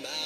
Bye.